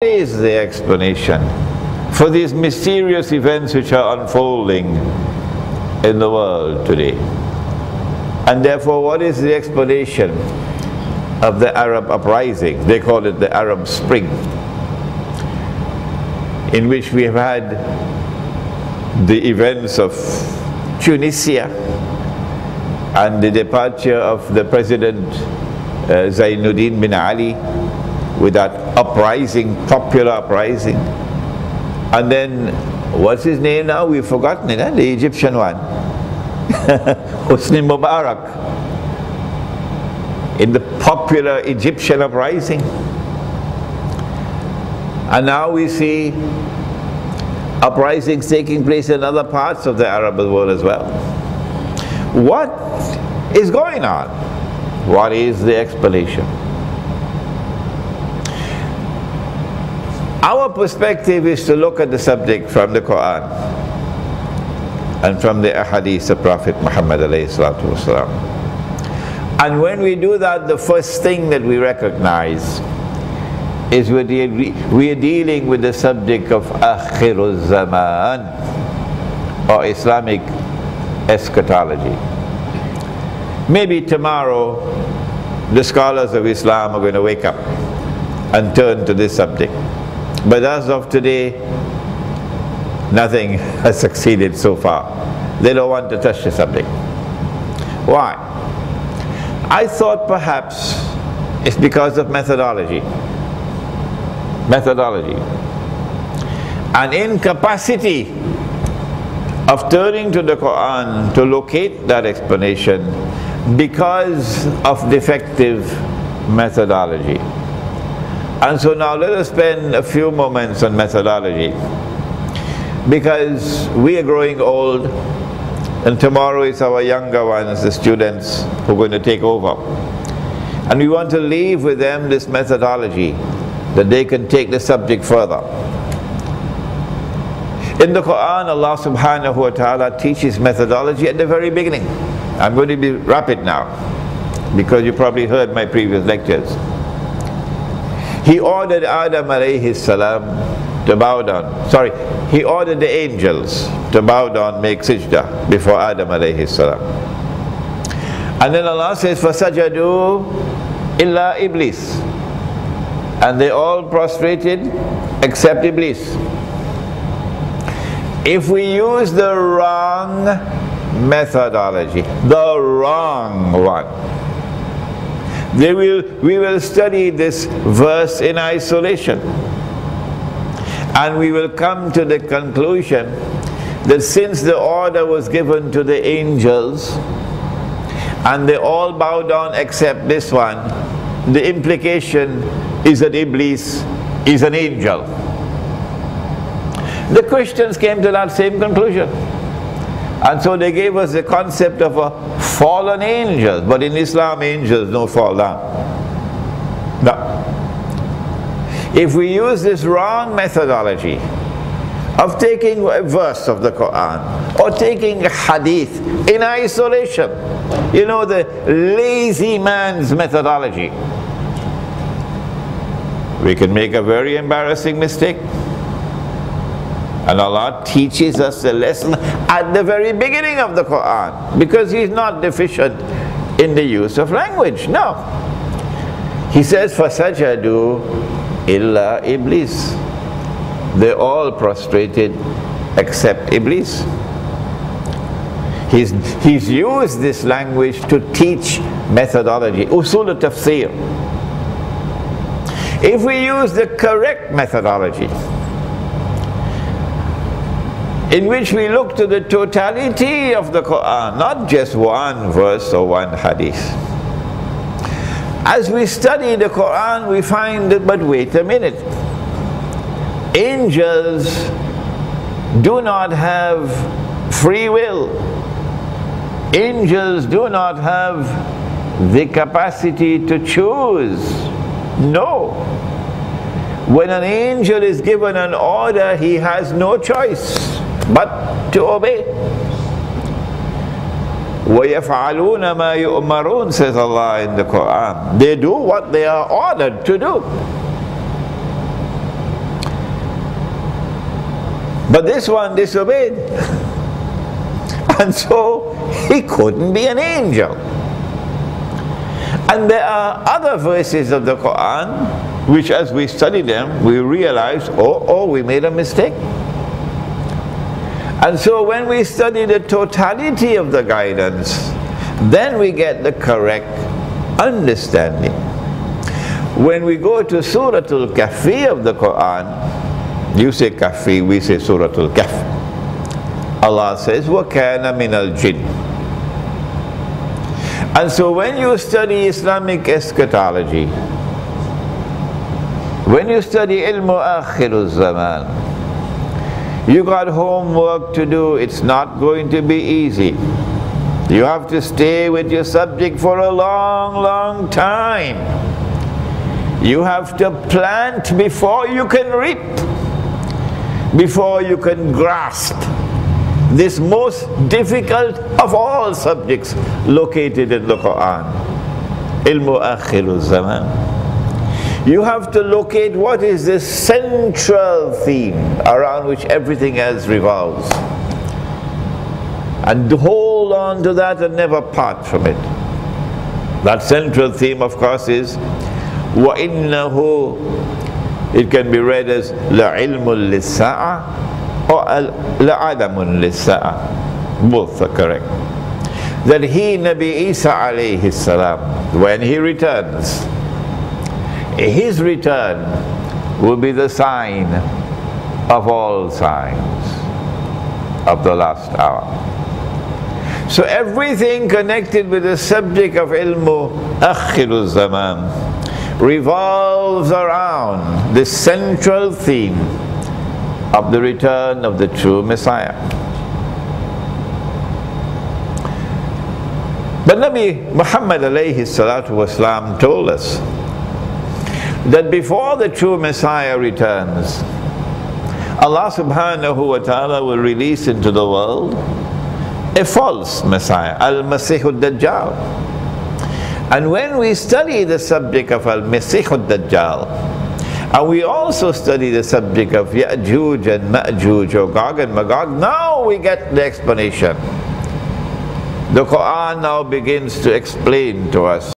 is the explanation for these mysterious events which are unfolding in the world today? And therefore, what is the explanation of the Arab uprising? They call it the Arab Spring, in which we have had the events of Tunisia and the departure of the President uh, Zainuddin bin Ali with that uprising, popular uprising. And then, what's his name now? We've forgotten it, eh? the Egyptian one. Hosni Mubarak. In the popular Egyptian uprising. And now we see uprisings taking place in other parts of the Arab world as well. What is going on? What is the explanation? Our perspective is to look at the subject from the Quran and from the ahadith of Prophet Muhammad And when we do that, the first thing that we recognize is we're, de we are dealing with the subject of Akhirul Zaman or Islamic eschatology. Maybe tomorrow the scholars of Islam are going to wake up and turn to this subject. But as of today, nothing has succeeded so far. They don't want to touch the subject. Why? I thought perhaps it's because of methodology. Methodology. An incapacity of turning to the Quran to locate that explanation because of defective methodology. And so now let us spend a few moments on methodology. Because we are growing old, and tomorrow is our younger ones, the students, who are going to take over. And we want to leave with them this methodology that they can take the subject further. In the Quran, Allah subhanahu wa ta'ala teaches methodology at the very beginning. I'm going to be rapid now because you probably heard my previous lectures. He ordered Adam alayhi salam to bow down. Sorry, he ordered the angels to bow down, make sajda before Adam alayhi salam. And then Allah says, فَسَجَدُوا illa Iblis. And they all prostrated except Iblis. If we use the wrong methodology, the wrong one, they will, we will study this verse in isolation. And we will come to the conclusion that since the order was given to the angels, and they all bow down except this one, the implication is that Iblis is an angel. The Christians came to that same conclusion. And so they gave us the concept of a fallen angels. But in Islam, angels don't fall down. No. If we use this wrong methodology of taking a verse of the Quran or taking a hadith in isolation, you know, the lazy man's methodology, we can make a very embarrassing mistake. And Allah teaches us the lesson at the very beginning of the Quran because He's not deficient in the use of language. No. He says, فَسَجَدُوا illa Iblis. They all prostrated except Iblis. He's, he's used this language to teach methodology, usul tafsir. If we use the correct methodology, in which we look to the totality of the Quran, not just one verse or one hadith. As we study the Quran, we find that, but wait a minute, angels do not have free will. Angels do not have the capacity to choose. No. When an angel is given an order, he has no choice but to obey. وَيَفْعَلُونَ مَا يُؤْمَرُونَ says Allah in the Quran. They do what they are ordered to do. But this one disobeyed. And so he couldn't be an angel. And there are other verses of the Quran which as we study them we realize, oh, oh, we made a mistake. And so when we study the totality of the guidance, then we get the correct understanding. When we go to Surah Al-Kahfi of the Quran, you say Kahfi, we say Surah Al-Kahf. Allah says, وَكَانَ مِنَ الْجِنِّ And so when you study Islamic eschatology, when you study ilmu akhir zaman, you got homework to do, it's not going to be easy. You have to stay with your subject for a long, long time. You have to plant before you can reap, before you can grasp this most difficult of all subjects located in the Quran. Ilmu Akhiru Zaman. You have to locate what is the central theme around which everything else revolves. And hold on to that and never part from it. That central theme, of course, is وَإِنَّهُ It can be read as لَعِلْمُ لِلسَّاعَةِ or la'adamun lisa'a. Both are correct. That he, Nabi Isa alayhi salam, when he returns, his return will be the sign of all signs of the last hour. So everything connected with the subject of ilmu akhiru zaman revolves around the central theme of the return of the true Messiah. But Nabi Muhammad alayhi salatu wasalam told us that before the true Messiah returns, Allah subhanahu wa ta'ala will release into the world a false Messiah, Al-Masih al-Dajjal. And when we study the subject of Al-Masih al-Dajjal, and we also study the subject of Ya'juj and Ma'juj or Gog and Magog. Now we get the explanation. The Quran now begins to explain to us